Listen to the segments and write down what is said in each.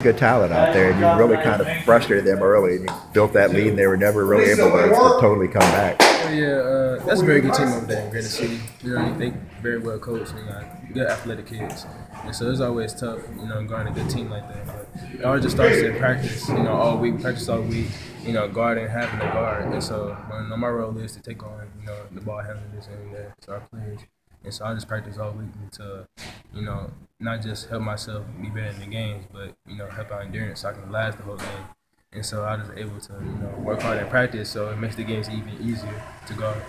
good talent out there, and you really kind of frustrated them early, and you built that lead, and they were never really able to, to totally come back. Oh, yeah, uh, that's a very good team over there in Granite City. You know, they think very well coached and got good athletic kids. And so it's always tough, you know, guarding a good team like that. But it all just starts in practice, you know, all week, practice all week, you know, guarding, having a guard. And so my, my role is to take on, you know, the ball handling this and that so our players. And so I just practice all week to, you know, not just help myself be better in the games, but, you know, help out endurance so I can last the whole game. And so I was able to, you know, work hard in practice so it makes the games even easier to guard.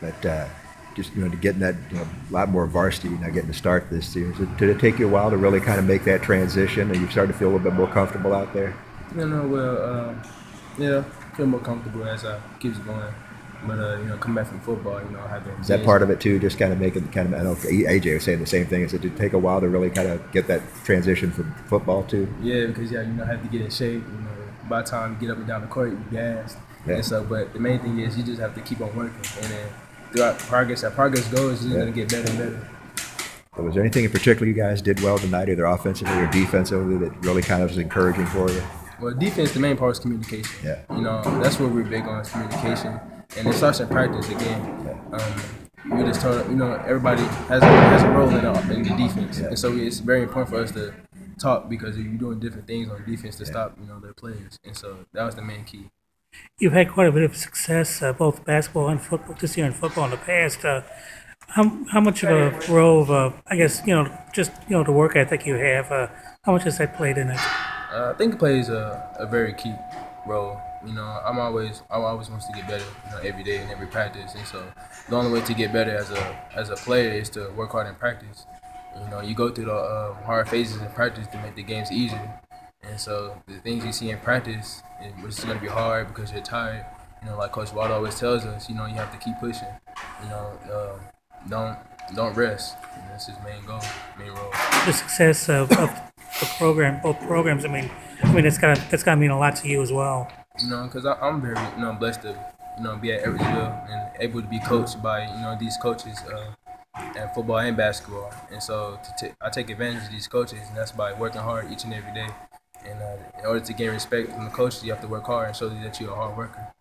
But uh, just, you know, to get in that, you know, a lot more varsity, know, getting to start this season, did it take you a while to really kind of make that transition and you started to feel a little bit more comfortable out there? You know, well, um, yeah, I feel more comfortable as I keeps going. But uh, you know, come back from football, you know, Is that part of it too? Just kind of making kind of I know AJ was saying the same thing. Is it did take a while to really kind of get that transition from football too? Yeah, because yeah, you know, I have to get in shape. You know, by the time you get up and down the court, you gassed. Yeah. And so, but the main thing is you just have to keep on working, and then throughout progress, as progress goes, you're Yeah. gonna get better and better. But was there anything in particular you guys did well tonight, either offensively or defensively, that really kind of was encouraging for you? Well, defense, the main part is communication. Yeah. You know, that's what we're big on is communication, and it starts in practice again. Um, we just told you know everybody has a, has a role in the, in the defense, and so it's very important for us to talk because you're doing different things on defense to stop you know their players, and so that was the main key. You've had quite a bit of success, uh, both basketball and football, this year in football in the past. Uh, how, how much of a role of, uh, I guess, you know, just, you know, the work ethic you have, uh, how much has that played in it? Uh, I think it plays a, a very key role. You know, I'm always I always wants to get better, you know, every day and every practice. And so the only way to get better as a as a player is to work hard in practice. You know, you go through the uh, hard phases in practice to make the games easier. And so the things you see in practice, it- which is going to be hard because you're tired. You know, like Coach Watt always tells us, you know, you have to keep pushing. You know, um, don't don't rest. That's his main goal, main role. The success of, of the program, both programs, I mean, I mean, that's gotta, that's gotta mean a lot to you as well. you know, because I'm very, you know, blessed to, you know, be at Edwardsville and able to be coached by, you know, these coaches uh, at football and basketball. And so ta- I take advantage of these coaches, and that's by working hard each and every day. And uh, in order to gain respect from the coaches, you have to work hard and show that you're a hard worker.